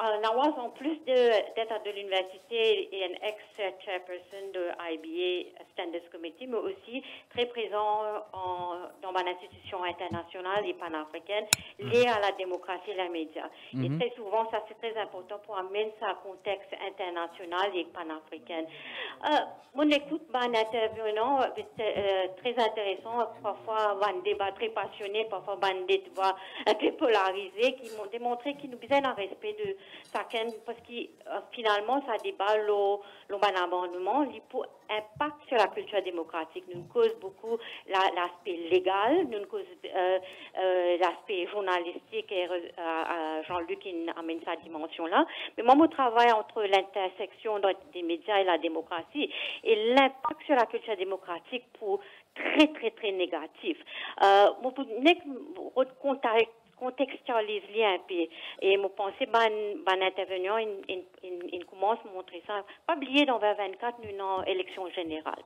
Euh, Nawaz, en plus d'être de l'université et un ex-chairperson de IBA Standards Committee, mais aussi très présent en, dans une institution internationale et panafricaine mhm. liée à la démocratie et la médias. Et mhm. très souvent, ça c'est très important pour amener ça au contexte international et panafricain. Euh, mon écoute d'un intervenant euh, très intéressant, parfois un débat très passionné, parfois un débat un peu polarisé, qui m'ont démontré qu'il nous besoin un respect de parce que euh, finalement, ça débat l'amendement, pour impact sur la culture démocratique. Nous cause beaucoup l'aspect légal, nous cause euh, euh, l'aspect journalistique et Jean-Luc amène sa dimension-là. Mais moi, mon travail entre l'intersection des médias et la démocratie et l'impact sur la culture démocratique pour très, très, très négatif. Euh, mon contextualise un peu. Et je pense que ban intervenant, il, commence à montrer ça. Pas oublier dans 2024, nous une élection générale.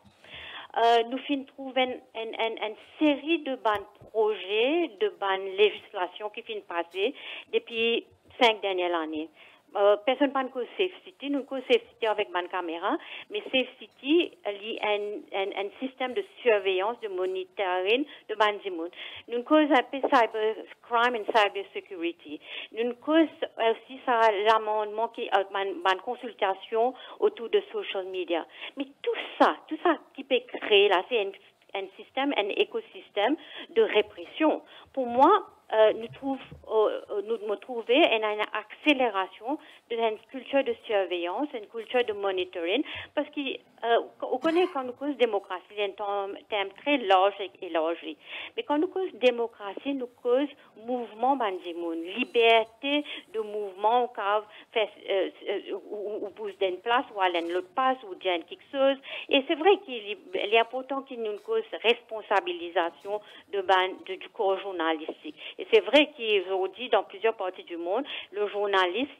Euh, nous finissons trouver une, série de ban projets, de ban législation qui finissent passer depuis cinq dernières années. Euh, personne pas cause Safe City, nous cause Safe City avec ma caméra, mais Safe City est un, un, un, système de surveillance, de monitoring de Banzimoun. Nous cause un peu cyber crime and cyber security. Nous cause aussi ça l'amendement qui euh, ma, consultation autour de social media. Mais tout ça, tout ça qui peut créer là, c'est un, un système, un écosystème de répression. Pour moi, nous, trouve, euh, euh, nous me trouver en une accélération de une culture de surveillance, une culture de monitoring, parce qu'on connaît quand nous cause démocratie, c'est un terme très large et élargi. Mais quand nous cause démocratie, nous cause mouvement banjimoun, liberté de mouvement, ou fait, ou, pousse d'une place, ou à l'autre place, ou d'une quelque chose. Et c'est vrai qu'il est important qu'il nous cause responsabilisation de, de, du corps journalistique. Et c'est vrai qu'aujourd'hui, dans plusieurs parties du monde, le journaliste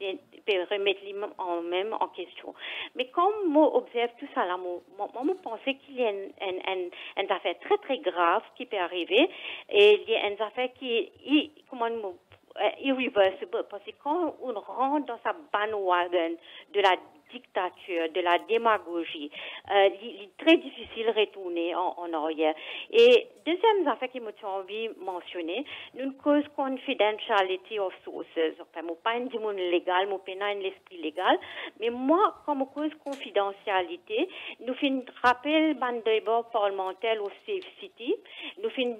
peut remettre lui-même en, question. Mais comme moi observe tout ça là, moi, moi, pense qu'il y a une, une, une, affaire très très grave qui peut arriver et il y a une affaire qui est, comment euh, irreversible parce que quand on rentre dans sa bandwagon de la dictature, de la démagogie. Euh, est très difficile de retourner en, en arrière. Et deuxième affaire qui m'a envie de mentionner, une cause confidentiality of sources. Enfin, moi, pas une monde légal, moi, pas un esprit légal, mais moi, comme cause confidentialité, nous faisons rappel ban débat parlementaire au Safe City, nous faisons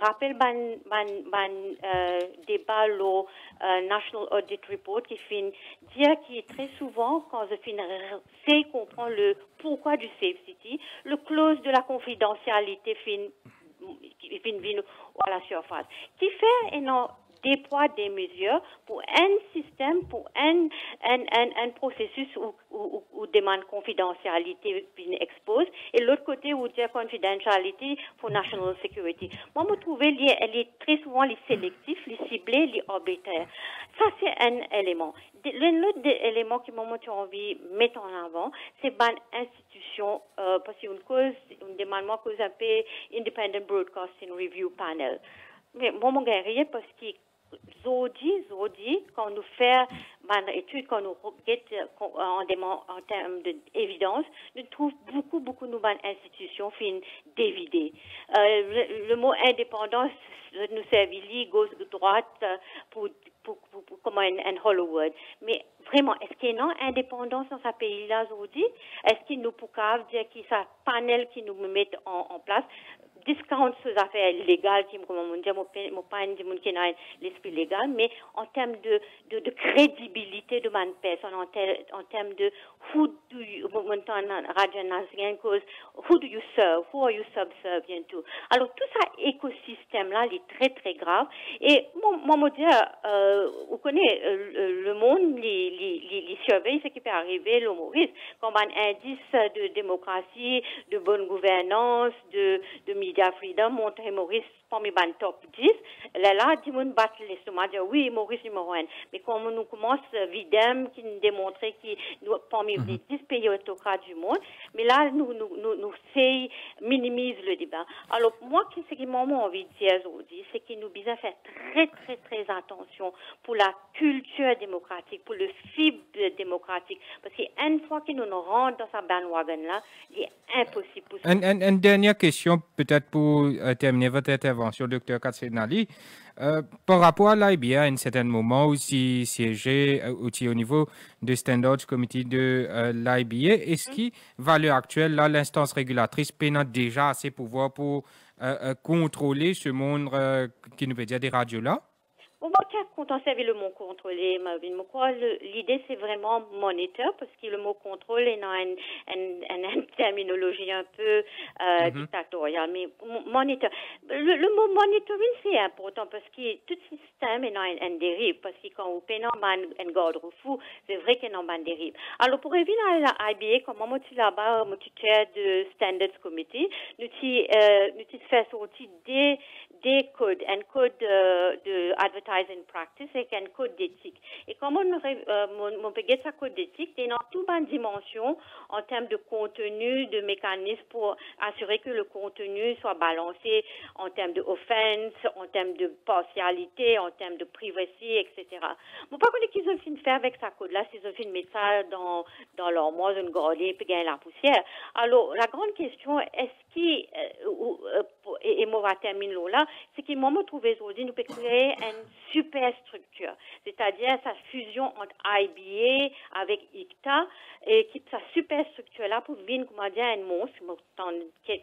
rappel ban, euh, débat au euh, National Audit Report qui fait dire qui est très souvent quand je c'est comprendre le pourquoi du Safe City, le clause de la confidentialité fin, fin, à la surface, qui fait un déploie des mesures pour un système, pour un, un, un, un processus où, où, où, demande confidentialité expose, et l'autre côté où dire confidentialité pour national security. Moi, je trouve elle est très souvent les sélectifs, les ciblés, les arbitraires. Ça, c'est un élément. L'autre élément qui m'a envie de mettre en avant, c'est une institution, euh, parce qu'une cause, une demande cause un peu Independent Broadcasting Review Panel. Mais moi, mon guerrier, parce que Zodi, Zodi, quand nous fait étude, quand nous regardons en, en termes d'évidence, nous trouvons beaucoup, beaucoup de nouvelles institutions fin d'évider. Euh, le, mot indépendance nous servit gauche, droite, pour, pour, pour, comme un, un Hollywood. Mais vraiment, est-ce qu'il y a une indépendance dans ce pays-là aujourd'hui? Est-ce qu'il nous dire qu'il y a un panel qui nous met en, place? discount ces affaires légales qui comme on dit mon pas monde qui n'a l'esprit légal mais en termes de, crédibilité de en termes de who do you cause who do you serve? Who are you subservient to? Alors tout ça écosystème là il est très très grave. Et moi moi euh, vous connaissez euh, le monde les les les, surveille ce qui peut arriver l'humoriste comme un indice de démocratie de bonne gouvernance de de media freedom, mon humoriste parmi les top 10, là, là, tout le monde bat l'estomac, dire oui, Maurice numéro 1. Mais quand on nous commence, Videm, qui nous démontrait qu'il nous, parmi les 10 pays autocrates du monde, mais là, nous, nous, nous, nous, minimise le débat. Alors, moi, ce qui m'a envie de dire aujourd'hui, c'est qu'il nous besoin faire très, très, très attention pour la culture démocratique, pour le fibre démocratique. Parce qu'une fois que nous nous rendons dans sa bandwagon-là, il est impossible pour Une, dernière question, peut-être pour euh, terminer votre intervention, docteur Katsenali. Euh, par rapport à l'IBA, à un certain moment, aussi siégé euh, aussi au niveau du Standards Committee de euh, l'IBA, est-ce mm-hmm. qu'à l'heure actuelle, là, l'instance régulatrice peine déjà assez pouvoir pour contrôler ce monde qui nous veut dire des radios-là? Bon, quand on servi le mot contrôler, l'idée c'est vraiment moniteur, parce que le mot contrôle est dans une, terminologie un peu euh, mm-hmm. dictatoriale. Mais moniteur, le, mot monitoring c'est important parce que tout système est dans une, dérive, parce que quand on fait un garde fou, c'est vrai qu'il y a une dérive. Alors pour revenir à la IBA, comme moi je suis là-bas, je suis de Standards Committee, nous euh, fait sortir des, des codes, un code euh, de advertising practice et un code d'éthique. Et comment on, euh, on peut ce code d'éthique, c'est dans toute une dimension en termes de contenu, de mécanismes pour assurer que le contenu soit balancé en termes de offense, en termes de partialité, en termes de privacy, etc. Bon, pas ce qu'ils ont fini de faire avec ce code-là, s'ils ont fini de mettre ça dans, dans leur mois, une grelier, puis gagner la poussière. Alors, la grande question, est-ce qu'il, euh, et, et moi, va terminer là, c'est qu'il m'a trouvé aujourd'hui, nous pouvons créer une super structure, c'est-à-dire sa fusion entre IBA avec ICTA, et qui sa super structure là pour venir, comment dire, un monstre,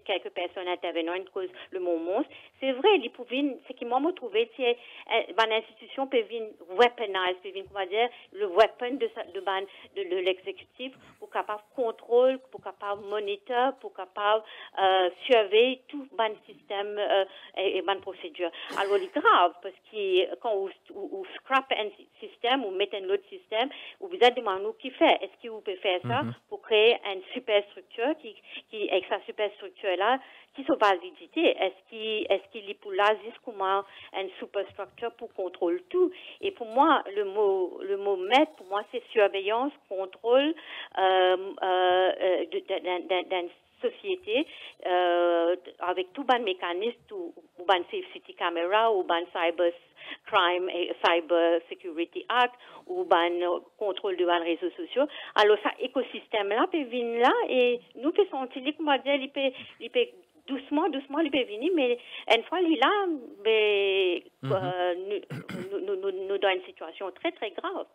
quelques personnes intervenant, une cause le mot monstre, c'est vrai, il peut venir, c'est qu'il m'a trouvé, c'est, une institution peut venir weaponize, peut venir, comment dire, le weapon de, de, de, l'exécutif pour capable contrôle, pour capable moniteur, pour capable euh, surveiller tout le système euh, et, bonne procédure. Alors, c'est grave parce que quand vous, vous, scrap un système ou mettez un autre système, vous vous demandé qui fait? Est-ce que vous pouvez faire ça mhm. pour créer une super structure qui, qui avec sa super structure là, qui soit validité? Est-ce qu'il est-ce qu'il est pour là comment une super structure pour contrôler tout? Et pour moi, le mot le mot maître, pour moi, c'est surveillance, contrôle euh, euh, euh d'un société euh, avec tout bon mécanisme, tout bon Safe City Camera ou bon Cyber Crime et Cyber Security Act ou bon contrôle de les réseaux sociaux. Alors, ça écosystème-là peut venir là et nous peut sentir, comment dire, il peut, il peut doucement, doucement, il peut venir, mais une fois il est là, ben, mm -hmm. euh, nous, nous, nous, nous, dans une situation très, très grave.